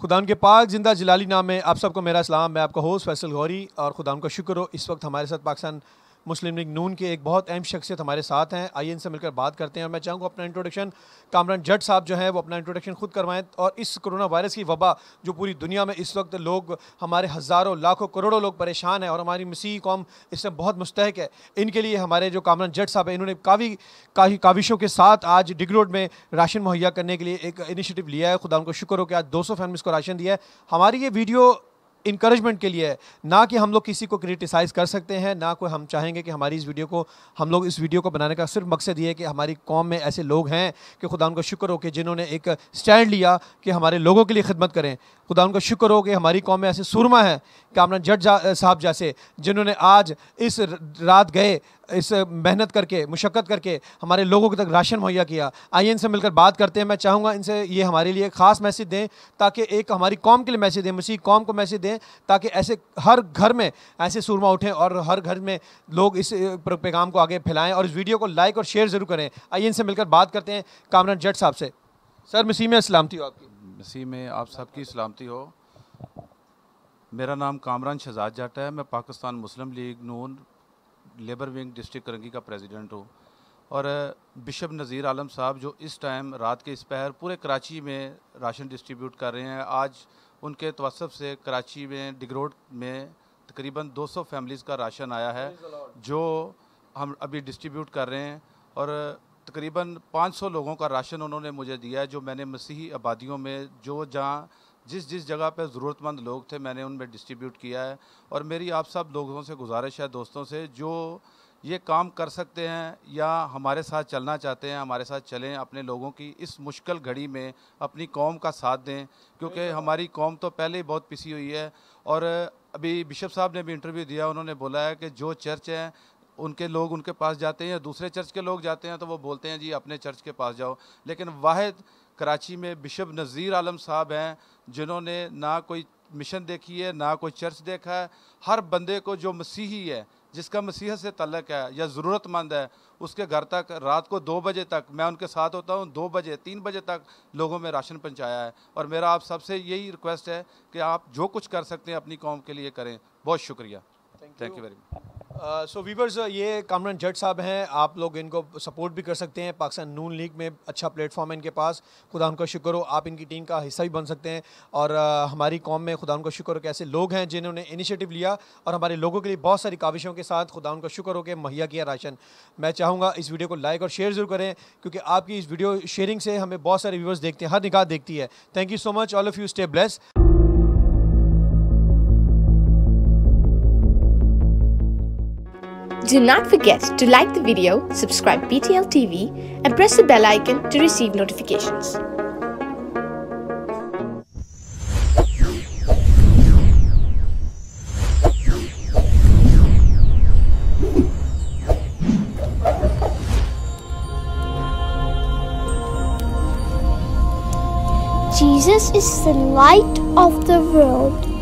खुदा के पाक ज़िंदा जलाली नाम है आप सबको मेरा इस्लाम मैं आपका होस्ट फैसल गौरी और खुदा का शुक्र हो। इस वक्त हमारे साथ पाकिस्तान मुस्लिम लीग नून के एक बहुत अहम शख्सियत हमारे साथ हैं। आइए इनसे मिलकर बात करते हैं और मैं चाहूँगा अपना इंट्रोडक्शन कामरान जट साहब जो है, वो अपना इंट्रोडक्शन खुद करवाएँ और इस कोरोना वायरस की वबा जो पूरी दुनिया में इस वक्त लोग, हमारे हज़ारों, लाखों, करोड़ों लोग परेशान हैं और हमारी मसीह कौम इससे बहुत मुस्तक है। इनके लिए हमारे जो कामरान जट साहब हैं, इन्होंने काफ़ी काफ़ी काविशों के साथ आज डिग रोड में राशन मुहैया करने के लिए एक इनिशिएटिव लिया है। खुदा उनको शुक्र हो कि आज दो सौ फैमिलीज़ को राशन दिया है। हमारी ये वीडियो इंकरेजमेंट के लिए है। ना कि हम लोग किसी को क्रिटिसाइज़ कर सकते हैं, ना कोई हम चाहेंगे कि हमारी इस वीडियो को, हम लोग इस वीडियो को बनाने का सिर्फ़ मकसद ये है कि हमारी कौम में ऐसे लोग हैं कि खुदा उनका शुक्र हो कि जिन्होंने एक स्टैंड लिया कि हमारे लोगों के लिए खिदमत करें। खुदा उनका शुक्र हो कि हमारी कौम में ऐसे सुरमा है, कामरान जट साहब जैसे, जिन्होंने आज इस रात गए, इस मेहनत करके, मुशक्क़त करके हमारे लोगों तक राशन मुहैया किया। आइए इनसे मिलकर बात करते हैं। मैं चाहूँगा इनसे ये हमारे लिए ख़ास मैसेज दें, ताकि एक हमारी कौम के लिए मैसेज दें, मसीह कौम को मैसेज दें, ताकि ऐसे हर घर में ऐसे सुरमा उठें और हर घर में लोग इस पैगाम को आगे फैलाएँ और इस वीडियो को लाइक और शेयर ज़रूर करें। आइए इनसे मिलकर बात करते हैं कामरान जट साहब से। सर, मसीह में सलामती हो आपकी। मसीह में आप सबकी सलामती हो। मेरा नाम कामरान शहजाद जट है। मैं Pakistan Muslim League Noon labour wing district Korangi का प्रेसिडेंट हूँ। और बिशप नज़ीर आलम साहब जो इस टाइम रात के इस पहर पूरे कराची में राशन डिस्ट्रीब्यूट कर रहे हैं, आज उनके तवसब से कराची में डिगरोड में तकरीबन 200 फैमिलीज़ का राशन आया है, जो हम अभी डिस्ट्रीब्यूट कर रहे हैं। और तकरीबन 500 लोगों का राशन उन्होंने मुझे दिया है जो मैंने मसीही आबादियों में जो जहाँ जिस जिस जगह पर ज़रूरतमंद लोग थे मैंने उनमें डिस्ट्रीब्यूट किया है। और मेरी आप सब लोगों से गुजारिश है दोस्तों से जो ये काम कर सकते हैं या हमारे साथ चलना चाहते हैं हमारे साथ चलें अपने लोगों की इस मुश्किल घड़ी में अपनी कौम का साथ दें क्योंकि हमारी कौम तो पहले ही बहुत पिसी हुई है। और अभी बिशप साहब ने भी इंटरव्यू दिया उन्होंने बोला है कि जो चर्च हैं उनके लोग उनके पास जाते हैं या दूसरे चर्च के लोग जाते हैं तो वो बोलते हैं जी अपने चर्च के पास जाओ। लेकिन वाहिद कराची में बिशप नज़ीर आलम साहब हैं जिन्होंने ना कोई मिशन देखी है ना कोई चर्च देखा है। हर बंदे को जो मसीही है जिसका मसीहत से तलक है या ज़रूरतमंद है उसके घर तक रात को दो बजे तक मैं उनके साथ होता हूँ दो बजे तीन बजे तक लोगों में राशन पहुँचाया है। और मेरा आप सबसे यही रिक्वेस्ट है कि आप जो कुछ कर सकते हैं अपनी कौम के लिए करें। बहुत शुक्रिया। Thank you very much so viewers ये कामरान जट साहब हैं। आप लोग इनको सपोर्ट भी कर सकते हैं। पाकिस्तान नून लीग में अच्छा प्लेटफॉर्म है इनके पास। खुदा उनका शुक्र हो आप इनकी टीम का हिस्सा भी बन सकते हैं। और uh, हमारी कौम में खुदा उनका शुक्र हो कि ऐसे लोग हैं जिन्होंने इनिशिएटिव लिया और हमारे लोगों के लिए बहुत सारी काविशों के साथ खुदा उनका शुक्र हो कि मुहैया किया राशन। मैं चाहूँगा इस वीडियो को लाइक और शेयर ज़रूर करें क्योंकि आपकी इस वीडियो शेयरिंग से हमें बहुत सारे व्यूवर्स देखते हैं हर निकाह देखती है। Thank you so much all of you stay bless Do not forget to like the video, subscribe BTL TV and press the bell icon to receive notifications. Jesus is the light of the world.